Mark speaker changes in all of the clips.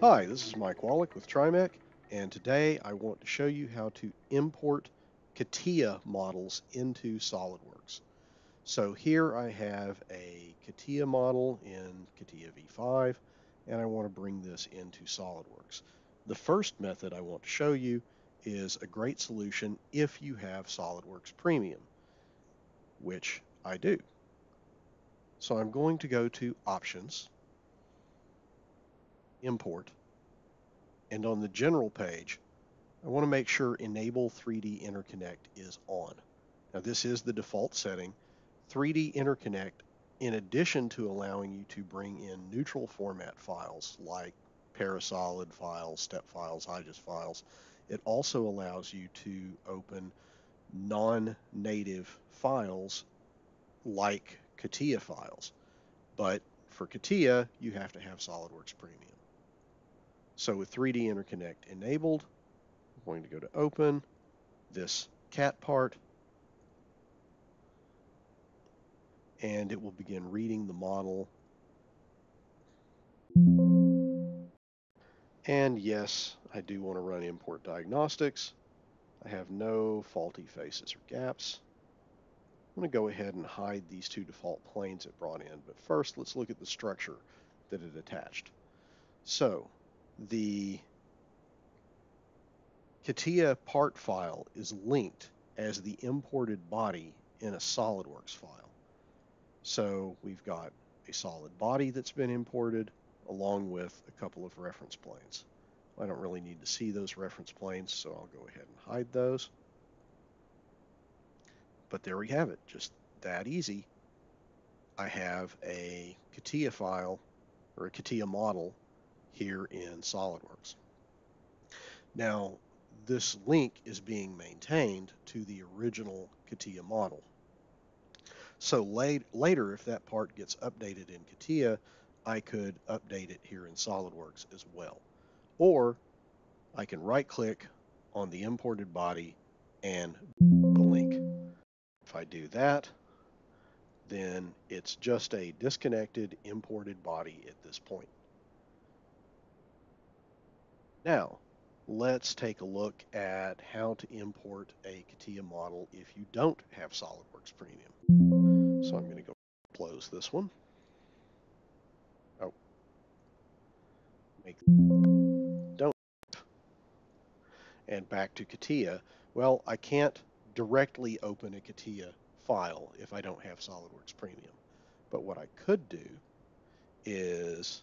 Speaker 1: Hi, this is Mike Wallach with Trimech, and today I want to show you how to import CATIA models into SOLIDWORKS. So here I have a CATIA model in CATIA V5, and I want to bring this into SOLIDWORKS. The first method I want to show you is a great solution if you have SOLIDWORKS Premium, which I do. So I'm going to go to Options, import. And on the general page, I want to make sure enable 3D interconnect is on. Now this is the default setting. 3D interconnect, in addition to allowing you to bring in neutral format files like Parasolid files, step files, IGES files, it also allows you to open non-native files like CATIA files. But for CATIA, you have to have SOLIDWORKS Premium. So with 3D Interconnect enabled, I'm going to go to open this cat part and it will begin reading the model. And yes, I do want to run import diagnostics. I have no faulty faces or gaps. I'm going to go ahead and hide these two default planes it brought in, but first let's look at the structure that it attached. So the CATIA part file is linked as the imported body in a SOLIDWORKS file. So we've got a solid body that's been imported along with a couple of reference planes. I don't really need to see those reference planes, so I'll go ahead and hide those. But there we have it, just that easy. I have a CATIA file or a CATIA model here in SOLIDWORKS. Now, this link is being maintained to the original CATIA model. So late, later, if that part gets updated in CATIA, I could update it here in SOLIDWORKS as well. Or I can right click on the imported body and the link. If I do that, then it's just a disconnected imported body at this point. Now, let's take a look at how to import a CATIA model if you don't have SOLIDWORKS Premium. So I'm going to go close this one. Oh. Make don't. And back to CATIA. Well, I can't directly open a CATIA file if I don't have SOLIDWORKS Premium. But what I could do is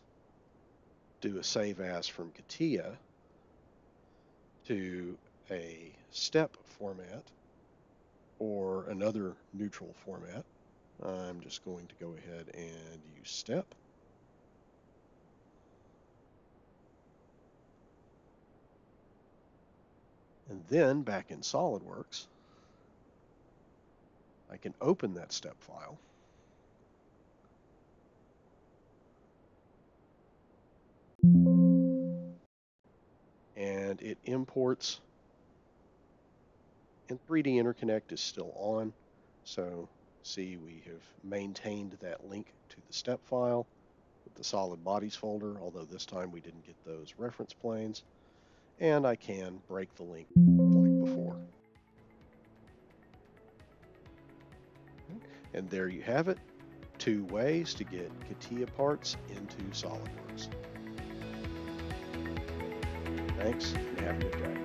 Speaker 1: do a save as from CATIA to a step format or another neutral format. I'm just going to go ahead and use step. And then back in SOLIDWORKS, I can open that step file. And it imports and 3D Interconnect is still on. So see we have maintained that link to the step file with the solid bodies folder, although this time we didn't get those reference planes. And I can break the link like before. And there you have it, two ways to get CATIA parts into SOLIDWORKS. Thanks, and have a good day.